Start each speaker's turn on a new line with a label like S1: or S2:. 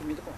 S1: 君とこ